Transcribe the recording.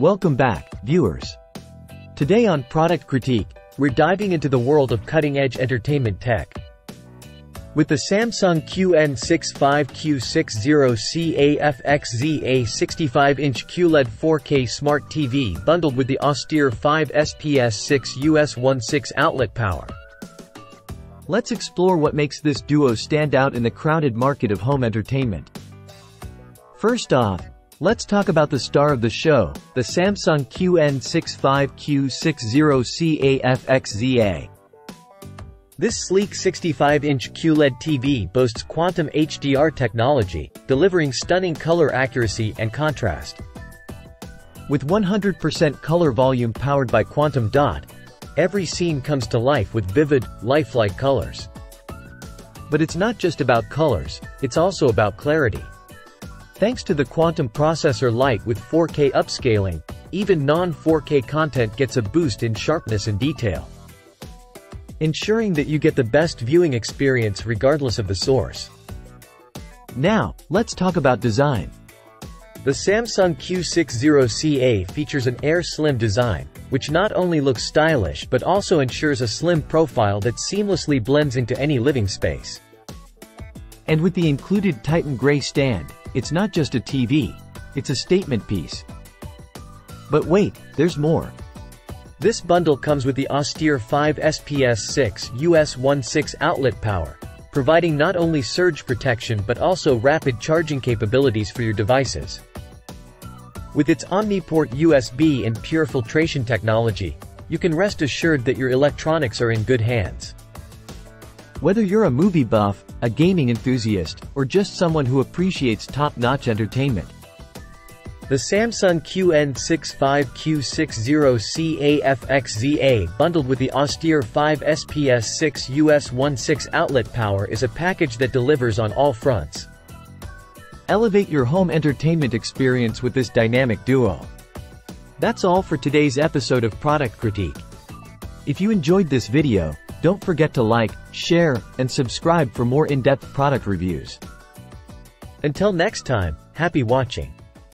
Welcome back, viewers. Today on Product Critique, we're diving into the world of cutting-edge entertainment tech. With the Samsung QN65Q60CAFXZ 65-inch QLED 4K Smart TV bundled with the austere 5SPS6 US16 outlet power. Let's explore what makes this duo stand out in the crowded market of home entertainment. First off, let's talk about the star of the show, the Samsung QN65Q60CAFXZA. This sleek 65-inch QLED TV boasts quantum HDR technology, delivering stunning color accuracy and contrast. With 100% color volume powered by quantum dot, every scene comes to life with vivid, lifelike colors. But it's not just about colors, it's also about clarity. Thanks to the quantum processor lite with 4K upscaling, even non-4K content gets a boost in sharpness and detail ensuring that you get the best viewing experience regardless of the source. Now, let's talk about design. The Samsung Q60CA features an Air Slim design, which not only looks stylish but also ensures a slim profile that seamlessly blends into any living space. And with the included Titan Grey stand, it's not just a TV, it's a statement piece. But wait, there's more. This bundle comes with the austere 5 SPS 6 US16 outlet power, providing not only surge protection but also rapid charging capabilities for your devices. With its Omniport USB and pure filtration technology, you can rest assured that your electronics are in good hands. Whether you're a movie buff, a gaming enthusiast, or just someone who appreciates top-notch entertainment, the Samsung QN65Q60CAFXZA bundled with the austere 5 SPS 6 US16 outlet power is a package that delivers on all fronts. Elevate your home entertainment experience with this dynamic duo. That's all for today's episode of Product Critique. If you enjoyed this video, don't forget to like, share, and subscribe for more in-depth product reviews. Until next time, happy watching.